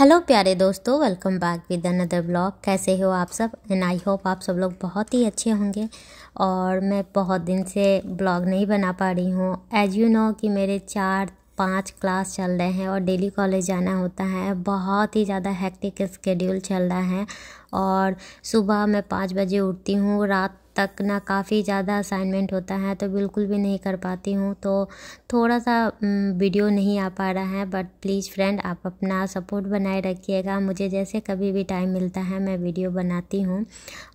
Hello प्यारे दोस्तों welcome back with another blog कैसे हो आप सब? एंड आई होप आप सब लोग बहुत ही अच्छे होंगे। और मैं बहुत दिन से ब्लॉग नहीं बना पा रही हूँ। एज यू नो कि मेरे चार, पाँच क्लास चल रहे हैं और डेली कॉलेज जाना होता है। बहुत ही ज़्यादा हैक्टिक स्केड्यूल चल रहा है। और सुबह मैं पाँच बजे उठती हूँ, रात तक ना काफ़ी ज़्यादा असाइनमेंट होता है तो बिल्कुल भी नहीं कर पाती हूँ। तो थोड़ा सा वीडियो नहीं आ पा रहा है बट प्लीज़ फ्रेंड आप अपना सपोर्ट बनाए रखिएगा। मुझे जैसे कभी भी टाइम मिलता है, मैं वीडियो बनाती हूँ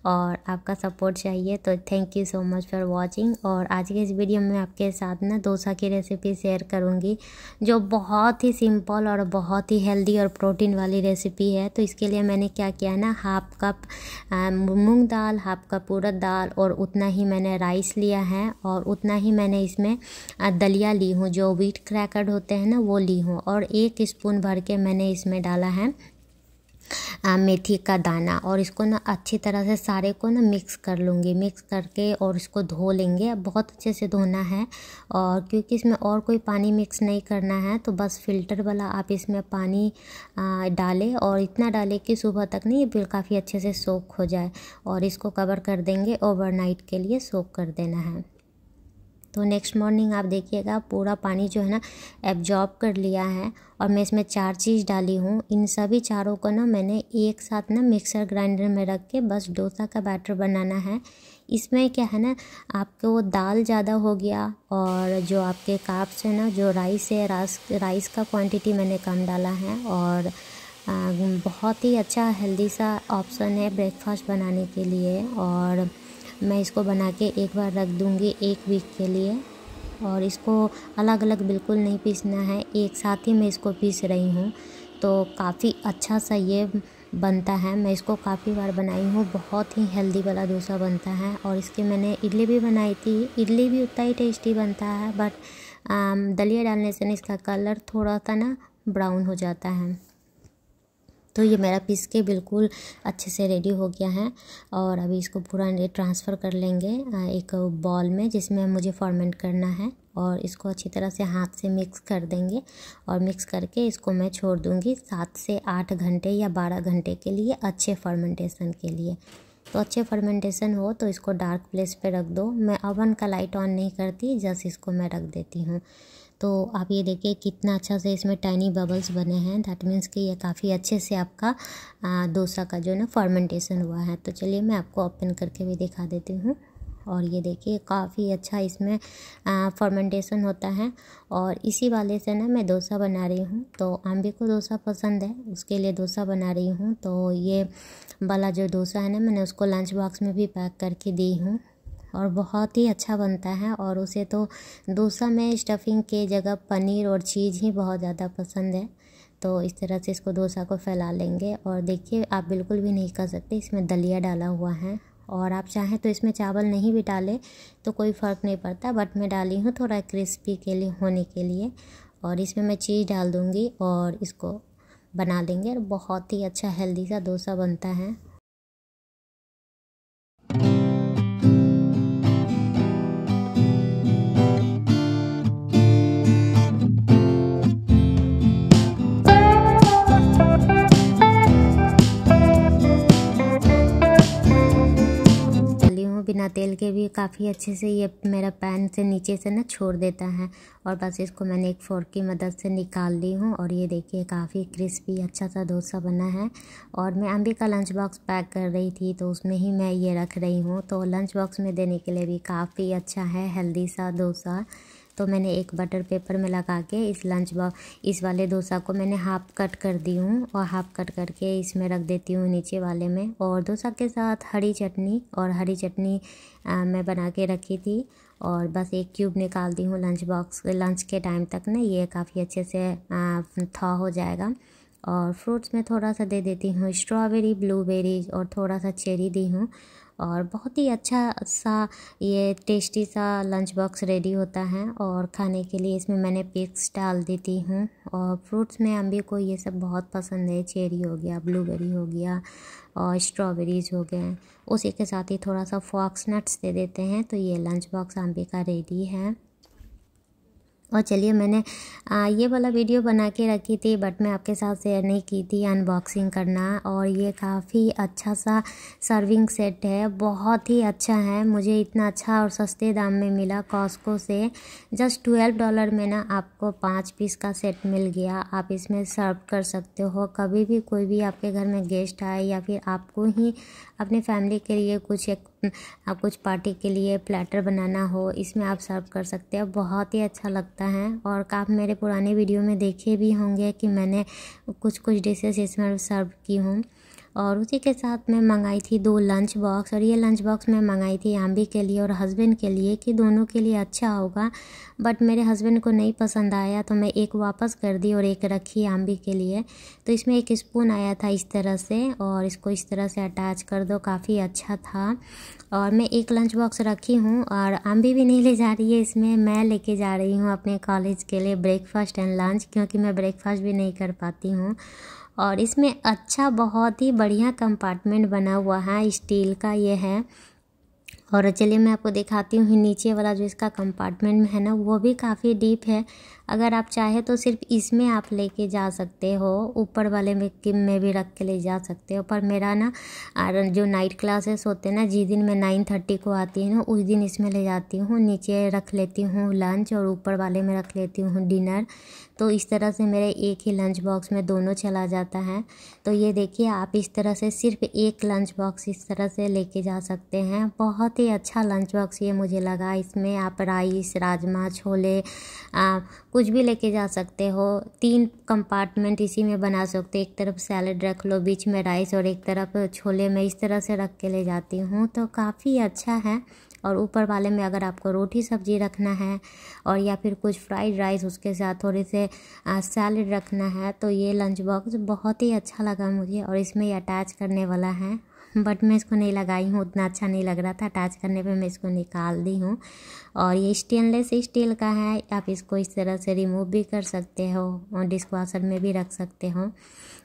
और आपका सपोर्ट चाहिए। तो thank you so much for watching और आज के इस वीडियो में आपके साथ ना डोसा की रेसिपी शेयर करूँगी, जो बहुत ही सिंपल और बहुत ही हेल्दी और प्रोटीन वाली रेसिपी है। तो इसके लिए मैंने क्या किया ना हाफ़ कप मूँग दाल हाफ़ कप उड़द दाल और उतना ही मैंने राइस लिया है और उतना ही मैंने इसमें दलिया ली हूँ। जो व्हीट क्रैकर होते हैं ना, वो ली हूँ और एक स्पून भर के मैंने इसमें डाला है। मेथी का दाना और इसको ना अच्छी तरह से सारे को ना मिक्स कर लूँगी। मिक्स करके और इसको धो लेंगे। बहुत अच्छे से धोना है और क्योंकि इसमें और कोई पानी मिक्स नहीं करना है तो बस फ़िल्टर वाला आप इसमें पानी डालें और इतना डालें कि सुबह तक नहीं ये काफ़ी अच्छे से सोख हो जाए और इसको कवर कर देंगे। ओवरनाइट के लिए सोख कर देना है। तो नेक्स्ट मॉर्निंग आप देखिएगा, पूरा पानी जो है ना एब्जॉर्ब कर लिया है और मैं इसमें चार चीज़ डाली हूँ। इन सभी चारों को ना मैंने एक साथ ना मिक्सर ग्राइंडर में रख के बस डोसा का बैटर बनाना है। इसमें क्या है ना, आपको वो दाल ज़्यादा हो गया और जो आपके काप्स है ना, जो राइस है राइस राइस का क्वांटिटी मैंने कम डाला है और बहुत ही अच्छा हेल्दी सा ऑप्शन है ब्रेकफास्ट बनाने के लिए और मैं इसको बना के एक बार रख दूँगी एक वीक के लिए। और इसको अलग अलग बिल्कुल नहीं पीसना है, एक साथ ही मैं इसको पीस रही हूँ। तो काफ़ी अच्छा सा ये बनता है। मैं इसको काफ़ी बार बनाई हूँ, बहुत ही हेल्दी वाला डोसा बनता है। और इसके मैंने इडली भी बनाई थी। इडली भी उतना ही टेस्टी बनता है बट दलिया डालने से ना इसका कलर थोड़ा सा ना ब्राउन हो जाता है। तो ये मेरा पीस के बिल्कुल अच्छे से रेडी हो गया है और अभी इसको पूरा ट्रांसफ़र कर लेंगे एक बॉल में जिसमें मुझे फॉर्मेंट करना है और इसको अच्छी तरह से हाथ से मिक्स कर देंगे और मिक्स करके इसको मैं छोड़ दूँगी सात से आठ घंटे या बारह घंटे के लिए अच्छे फर्मेंटेशन के लिए। तो अच्छे फर्मेंटेशन हो तो इसको डार्क प्लेस पे रख दो। मैं ओवन का लाइट ऑन नहीं करती जस्ट इसको मैं रख देती हूँ। तो आप ये देखिए कितना अच्छा से इसमें टाइनी बबल्स बने हैं। दैट मीन्स कि ये काफ़ी अच्छे से आपका डोसा का जो है ना फर्मेंटेशन हुआ है। तो चलिए मैं आपको ओपन करके भी दिखा देती हूँ। और ये देखिए काफ़ी अच्छा इसमें फर्मेंटेशन होता है। और इसी वाले से ना मैं डोसा बना रही हूँ। तो आम्बी को डोसा पसंद है, उसके लिए डोसा बना रही हूँ। तो ये वाला जो डोसा है ना मैंने उसको लंच बॉक्स में भी पैक करके दी हूँ। और बहुत ही अच्छा बनता है और उसे तो डोसा में स्टफिंग के जगह पनीर और चीज़ ही बहुत ज़्यादा पसंद है। तो इस तरह से इसको डोसा को फैला लेंगे और देखिए, आप बिल्कुल भी नहीं कर सकते, इसमें दलिया डाला हुआ है। और आप चाहें तो इसमें चावल नहीं भी डालें तो कोई फ़र्क नहीं पड़ता, बट मैं डाली हूँ थोड़ा क्रिस्पी के लिए, होने के लिए। और इसमें मैं चीज़ डाल दूँगी और इसको बना देंगे और बहुत ही अच्छा हेल्दी सा डोसा बनता है। बिना तेल के भी काफ़ी अच्छे से ये मेरा पैन से नीचे से ना छोड़ देता है। और बस इसको मैंने एक फोर्क की मदद से निकाल ली हूँ और ये देखिए काफ़ी क्रिस्पी अच्छा सा डोसा बना है। और मैं अम्बी का लंच बॉक्स पैक कर रही थी तो उसमें ही मैं ये रख रही हूँ। तो लंच बॉक्स में देने के लिए भी काफ़ी अच्छा है हेल्दी सा डोसा। तो मैंने एक बटर पेपर में लगा के इस लंच बॉक्स इस वाले डोसा को मैंने हाफ़ कट कर दी हूँ और हाफ़ कट करके इसमें रख देती हूँ नीचे वाले में। और डोसा के साथ हरी चटनी और हरी चटनी मैं बना के रखी थी और बस एक क्यूब निकाल दी हूँ लंच बॉक्स लंच के टाइम तक ना, ये काफ़ी अच्छे से था हो जाएगा। और फ्रूट्स में थोड़ा सा दे देती हूँ स्ट्रॉबेरी ब्लूबेरी और थोड़ा सा चेरी दी हूँ। और बहुत ही अच्छा सा ये टेस्टी सा लंच बॉक्स रेडी होता है और खाने के लिए इसमें मैंने पिक्स डाल देती हूँ और फ्रूट्स में अम्बी को ये सब बहुत पसंद है। चेरी हो गया ब्लूबेरी हो गया और स्ट्रॉबेरीज हो गए। उसी के साथ ही थोड़ा सा फॉक्स नट्स दे देते हैं तो ये लंच बॉक्स अम्बी का रेडी है। और चलिए मैंने ये वाला वीडियो बना के रखी थी बट मैं आपके साथ शेयर नहीं की थी अनबॉक्सिंग करना। और ये काफ़ी अच्छा सा सर्विंग सेट है, बहुत ही अच्छा है। मुझे इतना अच्छा और सस्ते दाम में मिला कॉस्को से। जस्ट ट्वेल्व डॉलर में ना आपको पाँच पीस का सेट मिल गया। आप इसमें सर्व कर सकते हो। कभी भी कोई भी आपके घर में गेस्ट आए या फिर आपको ही अपने फैमिली के लिए कुछ एक आप कुछ पार्टी के लिए प्लेटर बनाना हो, इसमें आप सर्व कर सकते हैं। बहुत ही अच्छा लगता है और आप मेरे पुराने वीडियो में देखे भी होंगे कि मैंने कुछ कुछ डिशेस इसमें सर्व की हूँ। और उसी के साथ मैं मंगाई थी दो लंच बॉक्स और ये लंच बॉक्स मैं मंगाई थी आम्बी के लिए और हस्बैंड के लिए कि दोनों के लिए अच्छा होगा। बट मेरे हस्बैंड को नहीं पसंद आया तो मैं एक वापस कर दी और एक रखी आम्बी के लिए। तो इसमें एक स्पून आया था इस तरह से और इसको इस तरह से अटैच कर दो, काफ़ी अच्छा था। और मैं एक लंच बॉक्स रखी हूँ और आम्बी भी नहीं ले जा रही है इसमें, मैं लेके जा रही हूँ अपने कॉलेज के लिए ब्रेकफास्ट एंड लंच क्योंकि मैं ब्रेकफास्ट भी नहीं कर पाती हूँ। और इसमें अच्छा बहुत ही बढ़िया कंपार्टमेंट बना हुआ है स्टील का ये है। और चलिए मैं आपको दिखाती हूँ, नीचे वाला जो इसका कंपार्टमेंट है ना, वो भी काफ़ी डीप है। अगर आप चाहे तो सिर्फ़ इसमें आप लेके जा सकते हो, ऊपर वाले में में भी रख के ले जा सकते हो। पर मेरा ना जो नाइट क्लासेस होते हैं ना, जिस दिन मैं नाइन थर्टी को आती हूँ ना उस दिन इसमें ले जाती हूँ। नीचे रख लेती हूँ लंच और ऊपर वाले में रख लेती हूँ डिनर तो इस तरह से मेरे एक ही लंच बॉक्स में दोनों चला जाता है। तो ये देखिए आप इस तरह से सिर्फ़ एक लंच बॉक्स इस तरह से लेके जा सकते हैं। बहुत ही अच्छा लंच बॉक्स ये मुझे लगा। इसमें आप राइस राजमा छोले आ, कुछ भी लेके जा सकते हो। तीन कंपार्टमेंट इसी में बना सकते हो। एक तरफ़ सैलड रख लो बीच में राइस और एक तरफ़ छोले। मैं इस तरह से रख के ले जाती हूँ। तो काफ़ी अच्छा है। और ऊपर वाले में अगर आपको रोटी सब्ज़ी रखना है और या फिर कुछ फ्राइड राइस उसके साथ थोड़े से सैलड रखना है तो ये लंच बॉक्स बहुत ही अच्छा लगा मुझे और इसमें अटैच करने वाला है। बट मैं इसको नहीं लगाई हूँ, उतना अच्छा नहीं लग रहा था। अटैच करने पे मैं इसको निकाल दी हूँ। और ये स्टेनलेस स्टील का है, आप इसको इस तरह से रिमूव भी कर सकते हो और डिस्क वाशर में भी रख सकते हो।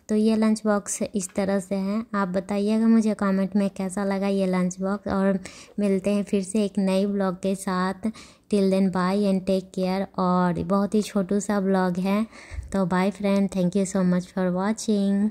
तो ये लंच बॉक्स इस तरह से है। आप बताइएगा मुझे कमेंट में कैसा लगा ये लंच बॉक्स और मिलते हैं फिर से एक नई ब्लॉग के साथ। Till then bye and take care और बहुत ही छोटू सा ब्लॉग है। तो bye friend thank you so much for watching